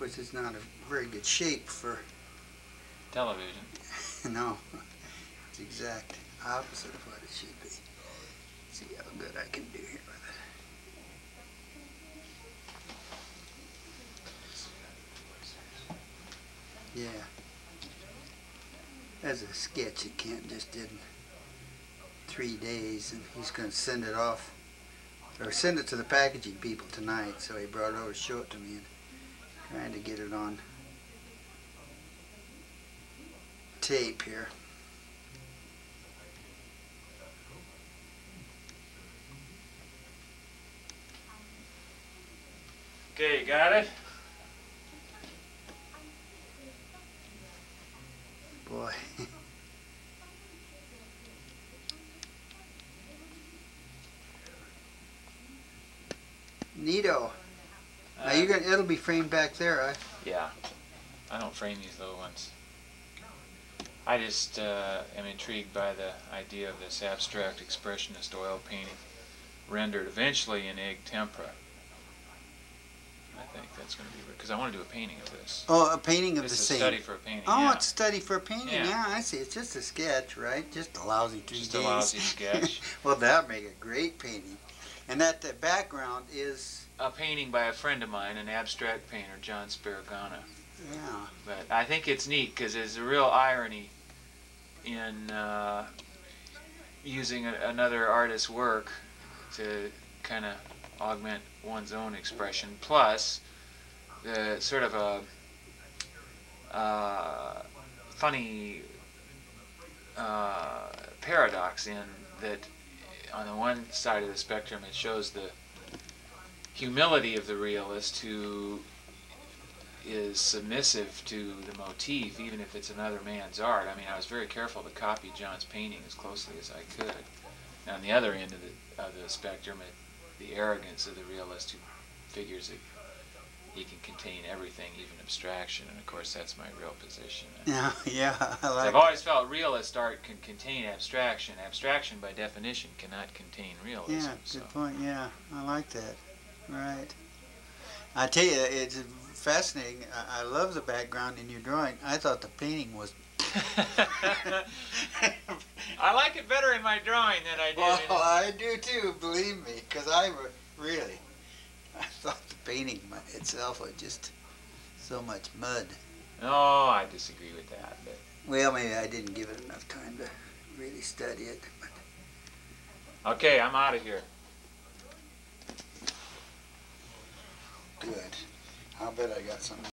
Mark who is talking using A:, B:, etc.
A: course, it's not a very good shape for,
B: Television.
A: no, it's exact opposite of what it should be. See how good I can do here with it. Yeah. As a sketch, it can't just did in three days, and he's going to send it off, or send it to the packaging people tonight. So he brought it over to show it to me, trying to get it on tape here.
B: Okay, you got it?
A: Boy. Neato. Now you gonna it'll be framed back there, huh?
B: Yeah. I don't frame these little ones. I just uh, am intrigued by the idea of this abstract expressionist oil painting rendered eventually in egg tempera. I think that's going to be because I want to do a painting of this.
A: Oh, a painting of
B: This
A: the scene.
B: study for a painting.
A: Oh,
B: yeah.
A: it's a study for a painting.
B: Yeah.
A: Yeah. I see. It's just a sketch, right? Just a lousy three
B: Just a lousy sketch.
A: well, that'd make a great painting. And that the background is,
B: a painting by a friend of mine, an abstract painter, John Sparagana.
A: yeah.
B: But I think it's neat because there's a real irony in uh, using a, another artist's work to kind of augment one's own expression. Plus, the sort of a uh, funny uh, paradox in that on the one side of the spectrum it shows the humility of the realist who is submissive to the motif, even if it's another man's art. I mean, I was very careful to copy John's painting as closely as I could. And on the other end of the, of the spectrum, it, the arrogance of the realist who figures that he can contain everything, even abstraction. And of course, that's my real position.
A: Yeah, yeah. I like
B: I've always felt realist art can contain abstraction. Abstraction, by definition, cannot contain realism.
A: Yeah,
B: so.
A: good point. Yeah, I like that. Right. I tell you, it's fascinating. I, I love the background in your drawing. I thought the painting was.
B: I like it better in my drawing than I did.
A: Well,
B: in
A: I do too. Believe me, because I really, I thought the painting itself was just so much mud.
B: No, I disagree with that. But
A: Well, maybe I didn't give it enough time to really study it. But
B: okay, I'm out of here.
A: Good. I'll bet I got something.